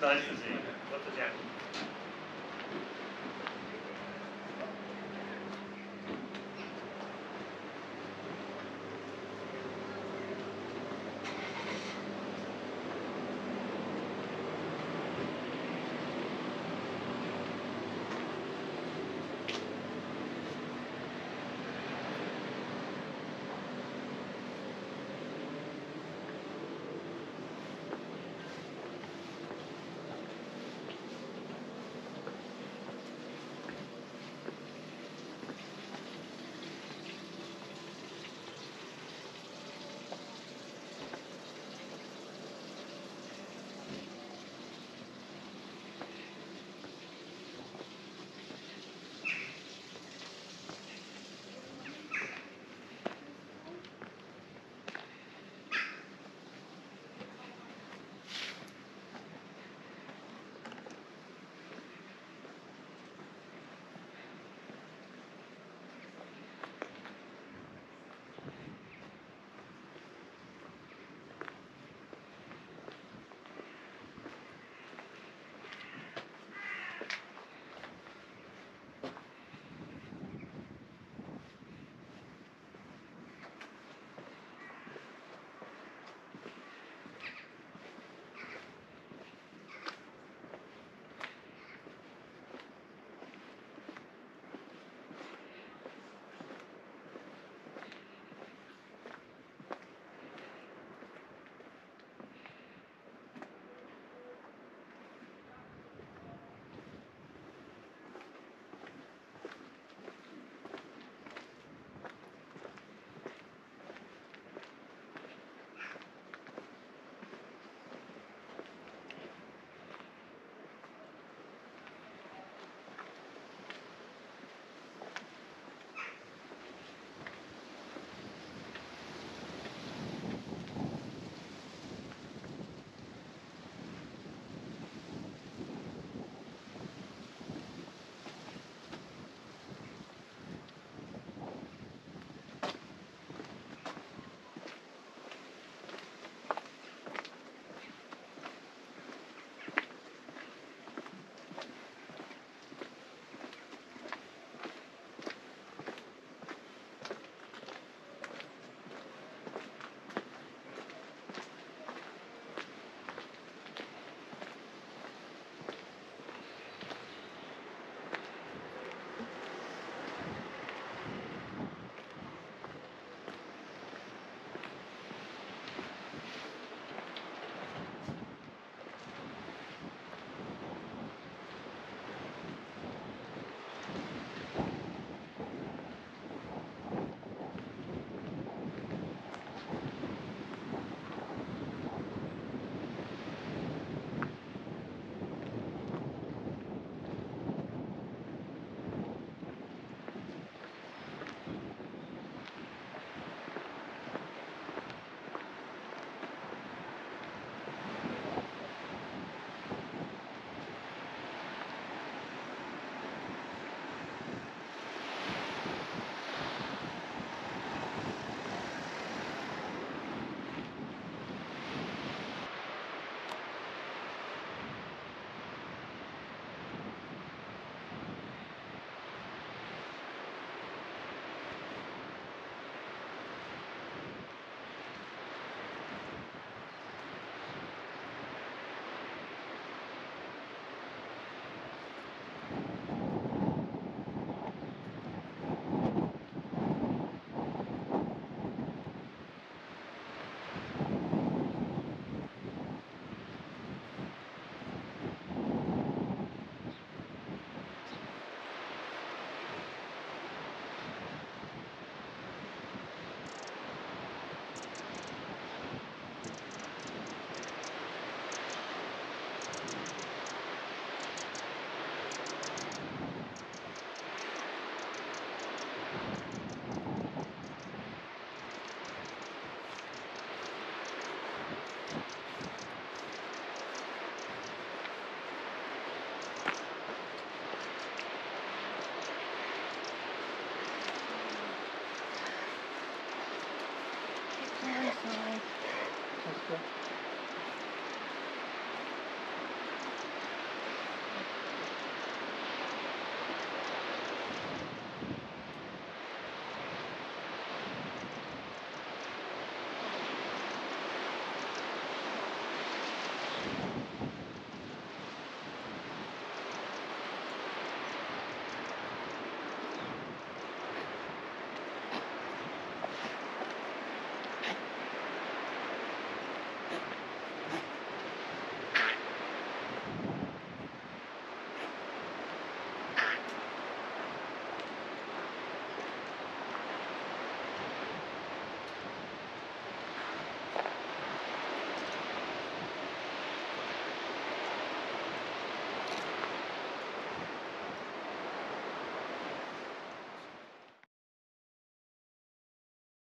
nice to see you. 好，谢谢。